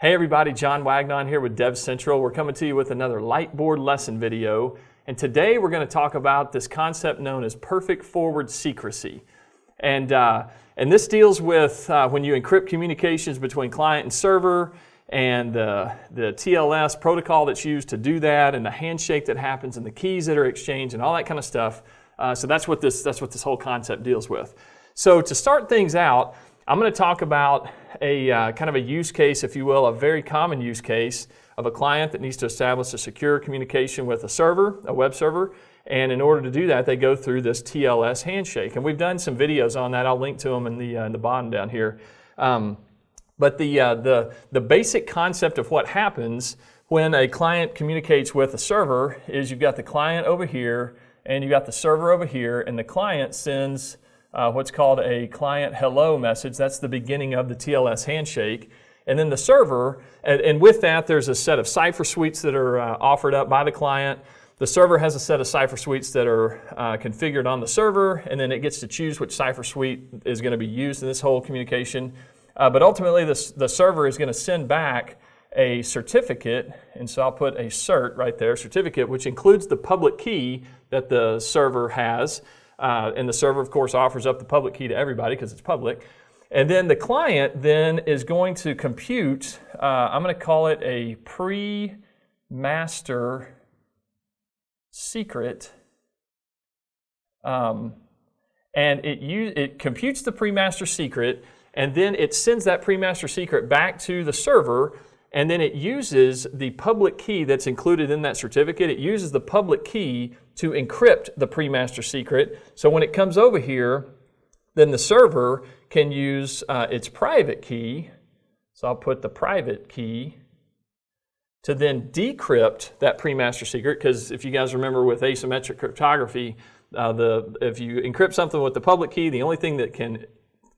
Hey everybody, John Wagnon here with DevCentral. We're coming to you with another Lightboard lesson video. And today we're going to talk about this concept known as perfect forward secrecy. And, uh, and this deals with uh, when you encrypt communications between client and server and the, the TLS protocol that's used to do that and the handshake that happens and the keys that are exchanged and all that kind of stuff. Uh, so that's what, this, that's what this whole concept deals with. So to start things out, I'm going to talk about a uh, kind of a use case, if you will, a very common use case of a client that needs to establish a secure communication with a server, a web server. And in order to do that, they go through this TLS handshake. And we've done some videos on that. I'll link to them in the, uh, in the bottom down here. Um, but the, uh, the, the basic concept of what happens when a client communicates with a server is you've got the client over here and you've got the server over here, and the client sends uh, what's called a client hello message. That's the beginning of the TLS handshake. And then the server, and, and with that, there's a set of cipher suites that are uh, offered up by the client. The server has a set of cipher suites that are uh, configured on the server, and then it gets to choose which cipher suite is going to be used in this whole communication. Uh, but ultimately, the, the server is going to send back a certificate, and so I'll put a cert right there, certificate, which includes the public key that the server has. Uh, and the server, of course, offers up the public key to everybody because it's public. And then the client then is going to compute, uh, I'm going to call it a pre-master secret. Um, and it, it computes the pre-master secret, and then it sends that pre-master secret back to the server and then it uses the public key that's included in that certificate. It uses the public key to encrypt the pre-master secret. So when it comes over here, then the server can use uh, its private key. So I'll put the private key to then decrypt that pre-master secret. Because if you guys remember with asymmetric cryptography, uh, the, if you encrypt something with the public key, the only thing that can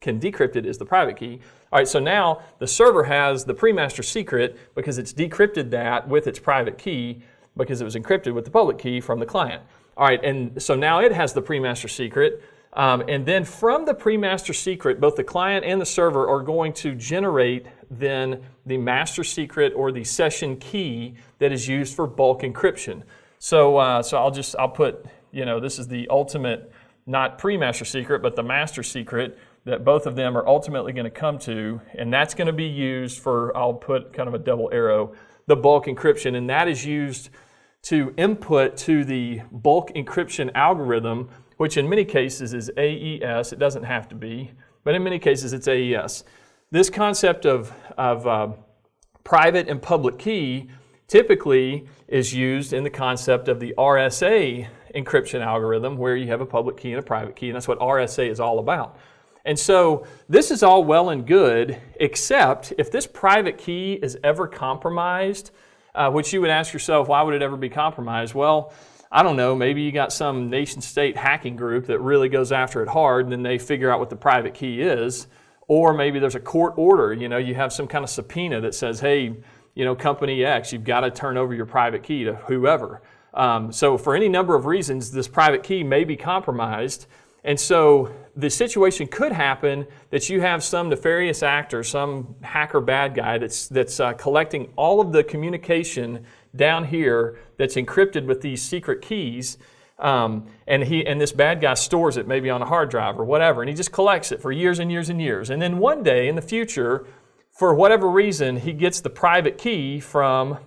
can decrypt it is the private key. All right, so now the server has the pre-master secret because it's decrypted that with its private key because it was encrypted with the public key from the client. All right, and so now it has the pre-master secret. Um, and then from the pre-master secret, both the client and the server are going to generate then the master secret or the session key that is used for bulk encryption. So, uh, so I'll just, I'll put, you know, this is the ultimate, not pre-master secret, but the master secret that both of them are ultimately going to come to, and that's going to be used for, I'll put kind of a double arrow, the bulk encryption, and that is used to input to the bulk encryption algorithm, which in many cases is AES. It doesn't have to be, but in many cases it's AES. This concept of, of uh, private and public key typically is used in the concept of the RSA encryption algorithm, where you have a public key and a private key, and that's what RSA is all about. And so this is all well and good, except if this private key is ever compromised, uh, which you would ask yourself, why would it ever be compromised? Well, I don't know, maybe you got some nation state hacking group that really goes after it hard and then they figure out what the private key is. Or maybe there's a court order, you know, you have some kind of subpoena that says, hey, you know, company X, you've got to turn over your private key to whoever. Um, so for any number of reasons, this private key may be compromised. And so the situation could happen that you have some nefarious actor, some hacker bad guy that's, that's uh, collecting all of the communication down here that's encrypted with these secret keys. Um, and, he, and this bad guy stores it maybe on a hard drive or whatever, and he just collects it for years and years and years. And then one day in the future, for whatever reason, he gets the private key from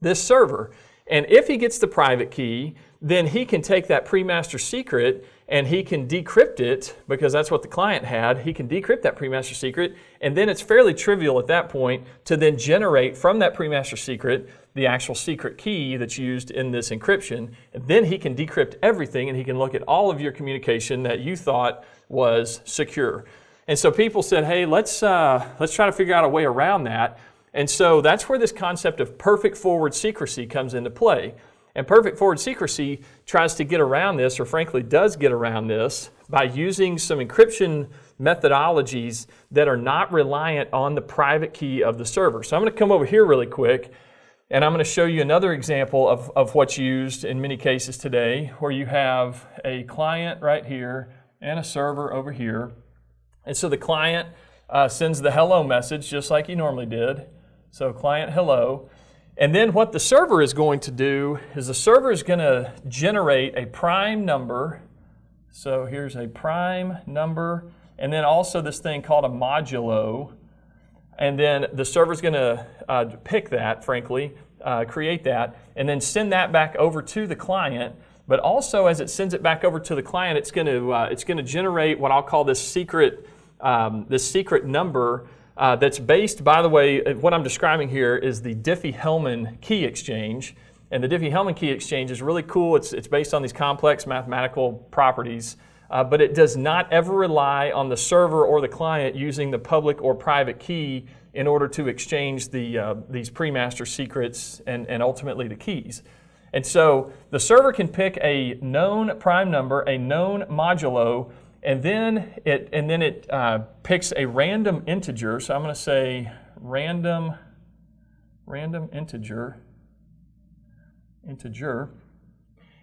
this server. And if he gets the private key, then he can take that pre-master secret and he can decrypt it because that's what the client had. He can decrypt that pre-master secret, and then it's fairly trivial at that point to then generate from that pre-master secret the actual secret key that's used in this encryption. And then he can decrypt everything and he can look at all of your communication that you thought was secure. And so people said, hey, let's, uh, let's try to figure out a way around that. And so that's where this concept of perfect forward secrecy comes into play. And perfect forward secrecy tries to get around this, or frankly does get around this, by using some encryption methodologies that are not reliant on the private key of the server. So I'm going to come over here really quick, and I'm going to show you another example of, of what's used in many cases today, where you have a client right here and a server over here. And so the client uh, sends the hello message just like you normally did. So client hello. And then what the server is going to do is the server is going to generate a prime number. So here's a prime number, and then also this thing called a modulo. And then the server is going to uh, pick that, frankly, uh, create that, and then send that back over to the client. But also, as it sends it back over to the client, it's going to uh, it's going to generate what I'll call this secret um, this secret number uh, that's based, by the way, uh, what I'm describing here is the Diffie-Hellman key exchange. And the Diffie-Hellman key exchange is really cool. It's, it's based on these complex mathematical properties, uh, but it does not ever rely on the server or the client using the public or private key in order to exchange the, uh, these pre-master secrets and, and ultimately the keys. And so the server can pick a known prime number, a known modulo, and then it, and then it uh, picks a random integer. So I'm going to say random, random integer, integer.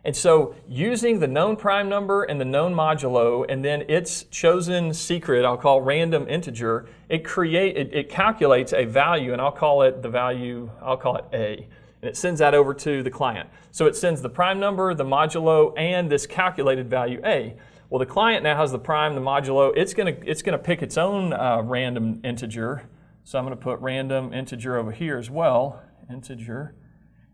And so using the known prime number and the known modulo and then its chosen secret, I'll call random integer, it create it, it, calculates a value and I'll call it the value, I'll call it A. And it sends that over to the client. So it sends the prime number, the modulo, and this calculated value A. Well, the client now has the prime, the modulo. It's going to it's going to pick its own uh, random integer. So I'm going to put random integer over here as well, integer.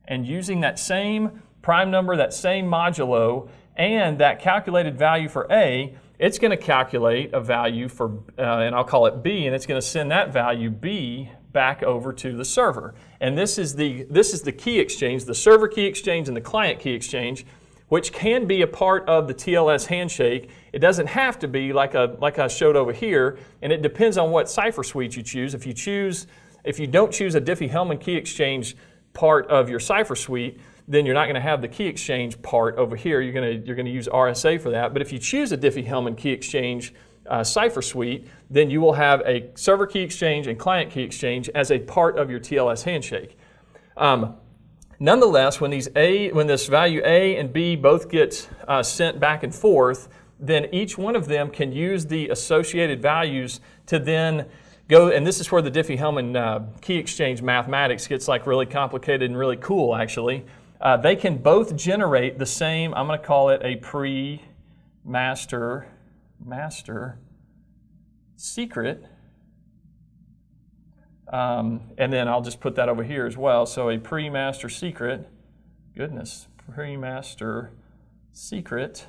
And using that same prime number, that same modulo, and that calculated value for A, it's going to calculate a value for, uh, and I'll call it B, and it's going to send that value B back over to the server. And this is the, this is the key exchange, the server key exchange and the client key exchange which can be a part of the TLS handshake. It doesn't have to be like, a, like I showed over here, and it depends on what cipher suite you choose. If you choose, if you don't choose a Diffie-Hellman key exchange part of your cipher suite, then you're not going to have the key exchange part over here. You're going to, you're going to use RSA for that. But if you choose a Diffie-Hellman key exchange uh, cipher suite, then you will have a server key exchange and client key exchange as a part of your TLS handshake. Um, Nonetheless, when, these a, when this value A and B both get uh, sent back and forth, then each one of them can use the associated values to then go, and this is where the Diffie-Hellman uh, key exchange mathematics gets like really complicated and really cool actually. Uh, they can both generate the same, I'm going to call it a pre-master master secret um, and then I'll just put that over here as well. So a pre-master secret, goodness, pre-master secret.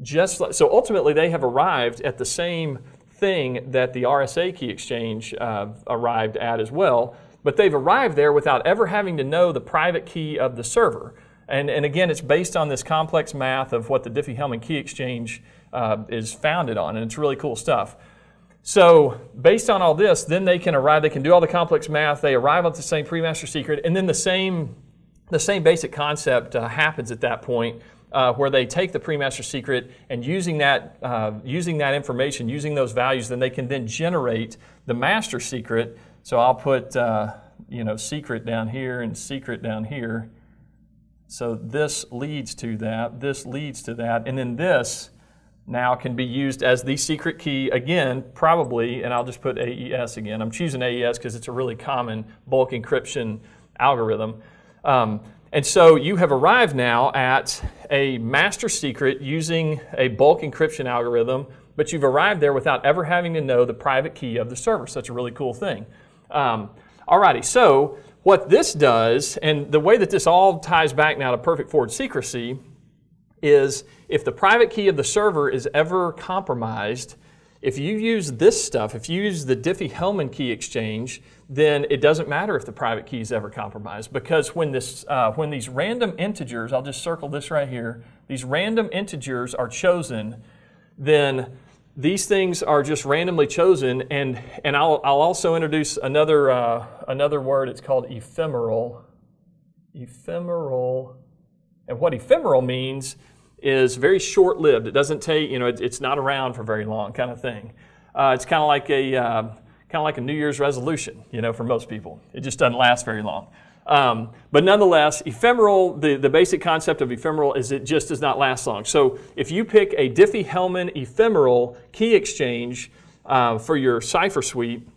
Just like, so ultimately they have arrived at the same thing that the RSA key exchange uh, arrived at as well, but they've arrived there without ever having to know the private key of the server. And, and again, it's based on this complex math of what the Diffie-Hellman key exchange uh, is founded on, and it's really cool stuff. So based on all this, then they can arrive, they can do all the complex math, they arrive at the same pre-master secret, and then the same, the same basic concept uh, happens at that point uh, where they take the pre-master secret and using that, uh, using that information, using those values, then they can then generate the master secret. So I'll put, uh, you know, secret down here and secret down here. So this leads to that, this leads to that, and then this now can be used as the secret key again, probably, and I'll just put AES again. I'm choosing AES because it's a really common bulk encryption algorithm. Um, and so you have arrived now at a master secret using a bulk encryption algorithm, but you've arrived there without ever having to know the private key of the server. Such a really cool thing. Um, alrighty, so what this does, and the way that this all ties back now to perfect forward secrecy, is if the private key of the server is ever compromised, if you use this stuff, if you use the Diffie-Hellman key exchange, then it doesn't matter if the private key is ever compromised because when, this, uh, when these random integers, I'll just circle this right here, these random integers are chosen, then these things are just randomly chosen and, and I'll, I'll also introduce another, uh, another word, it's called ephemeral. Ephemeral. And what ephemeral means is very short lived. It doesn't take, you know, it, it's not around for very long kind of thing. Uh, it's kind of like a uh, kind of like a New Year's resolution, you know, for most people. It just doesn't last very long. Um, but nonetheless, ephemeral, the, the basic concept of ephemeral is it just does not last long. So if you pick a Diffie-Hellman ephemeral key exchange uh, for your cipher suite,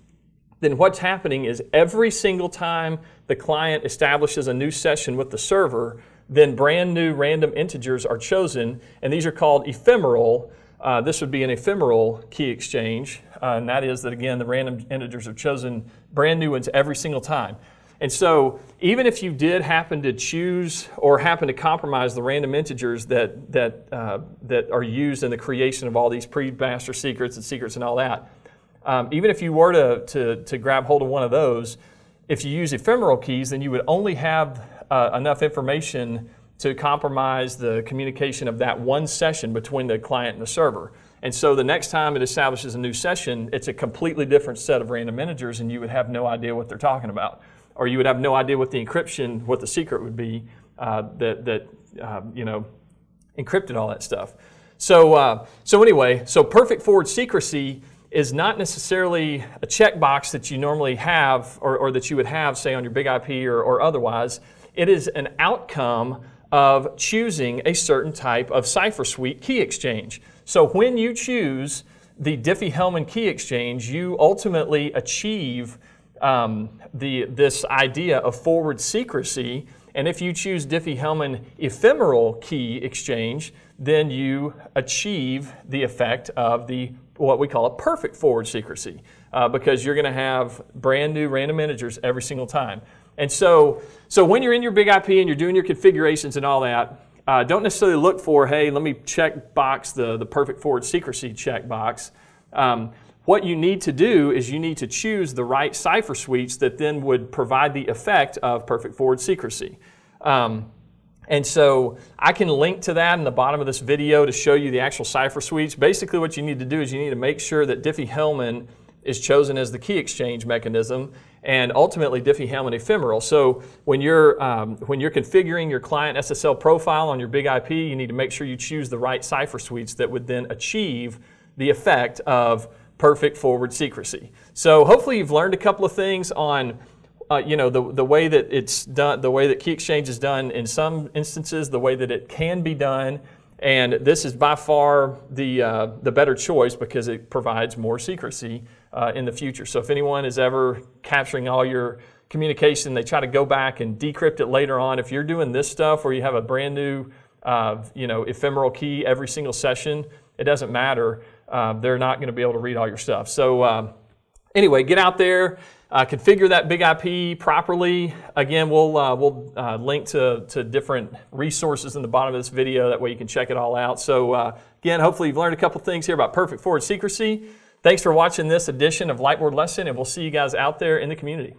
then what's happening is every single time the client establishes a new session with the server, then brand new random integers are chosen, and these are called ephemeral. Uh, this would be an ephemeral key exchange, uh, and that is that again, the random integers are chosen brand new ones every single time. And so, even if you did happen to choose or happen to compromise the random integers that, that, uh, that are used in the creation of all these pre master secrets and secrets and all that, um, even if you were to, to, to grab hold of one of those, if you use ephemeral keys, then you would only have uh, enough information to compromise the communication of that one session between the client and the server. And so the next time it establishes a new session, it's a completely different set of random integers, and you would have no idea what they're talking about. Or you would have no idea what the encryption, what the secret would be uh, that, that uh, you know, encrypted all that stuff. So, uh, so anyway, so perfect forward secrecy is not necessarily a checkbox that you normally have or, or that you would have, say, on your BIG-IP or, or otherwise. It is an outcome of choosing a certain type of cipher suite key exchange. So when you choose the Diffie-Hellman key exchange, you ultimately achieve um, the, this idea of forward secrecy. And if you choose Diffie-Hellman ephemeral key exchange, then you achieve the effect of the what we call a perfect forward secrecy uh, because you're going to have brand new random integers every single time. And so, so when you're in your BIG-IP and you're doing your configurations and all that, uh, don't necessarily look for, hey, let me check box the, the perfect forward secrecy checkbox. Um, what you need to do is you need to choose the right cipher suites that then would provide the effect of perfect forward secrecy. Um, and so I can link to that in the bottom of this video to show you the actual cipher suites. Basically what you need to do is you need to make sure that Diffie-Hellman is chosen as the key exchange mechanism and ultimately Diffie-Hellman ephemeral. So when you're, um, when you're configuring your client SSL profile on your BIG-IP, you need to make sure you choose the right cipher suites that would then achieve the effect of perfect forward secrecy. So hopefully you've learned a couple of things on uh, you know, the, the way that it's done, the way that key exchange is done in some instances, the way that it can be done, and this is by far the, uh, the better choice because it provides more secrecy uh, in the future. So if anyone is ever capturing all your communication, they try to go back and decrypt it later on. If you're doing this stuff where you have a brand new, uh, you know, ephemeral key every single session, it doesn't matter. Uh, they're not going to be able to read all your stuff. So um, anyway, get out there. Uh, configure that BIG-IP properly. Again, we'll, uh, we'll uh, link to, to different resources in the bottom of this video. That way you can check it all out. So uh, again, hopefully you've learned a couple things here about perfect forward secrecy. Thanks for watching this edition of Lightboard Lesson, and we'll see you guys out there in the community.